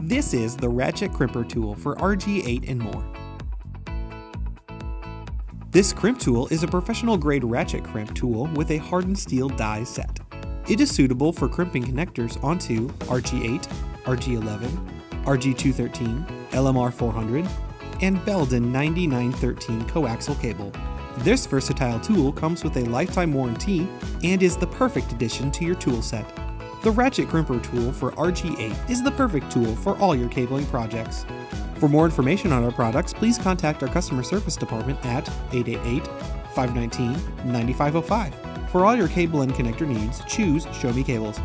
This is the Ratchet Crimper tool for RG8 and more. This crimp tool is a professional grade ratchet crimp tool with a hardened steel die set. It is suitable for crimping connectors onto RG8, RG11, RG213, LMR400, and Belden 9913 coaxial cable. This versatile tool comes with a lifetime warranty and is the perfect addition to your tool set. The Ratchet Crimper tool for RG8 is the perfect tool for all your cabling projects. For more information on our products, please contact our customer service department at 888 519 9505. For all your cable and connector needs, choose Show Me Cables.